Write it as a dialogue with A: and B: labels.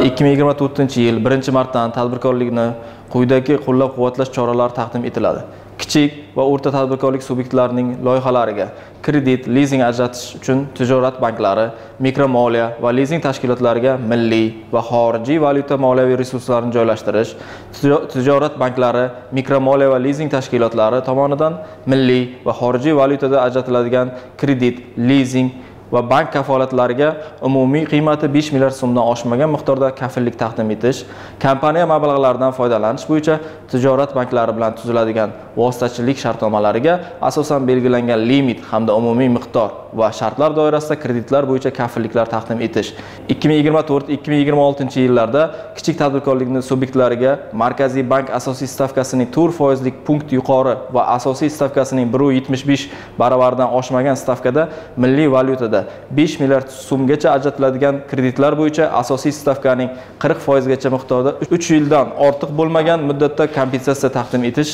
A: ikki ming yigirma to'rtinchi yil birinchi martadan tadbirkorlikni quyidagi qo'llab quvvatlash choralari taqdim etiladi. Kichik va o'rta tadbirkorlik subyektlarining loyihalariga kredit lizing ajratish uchun tijorat banklari mikromoliya va lizing tashkilotlariga milliy va xorijiy valyuta moliyaviy resurslarini joylashtirish tijorat banklari mikromoliya va lizing tashkilotlari tomonidan milliy va xorijiy valyutada ajratiladigan kredit lizing va bank kafolatlariga umumiy qiymati 5 milliard so'mdan oshmagan miqdorda kafillik taqdim etish kompaniya mablag'laridan foydalanish bo'yicha tijorat banklari bilan tuziladigan vositachilik shartnomalariga asosan belgilangan limit hamda umumiy miqdor va shartlar doirasida kreditlar bo'yicha kafilliklar taqdim etish. 2024-2026 yillarda kichik tadbirkorlikni subyektlariga markaziy bank asosiy stavkasining 4 foizlik punkt yuqori va asosiy stavkasining 1.75 baravaridan oshmagan stavkada milliy valyutada 5 milliard so'mgacha ajratiladigan kreditlar bo'yicha asosiy stavkaning 40 foizgacha miqdorda 3 yildan ortiq bo'lmagan muddatda kompensatsiya taqdim etish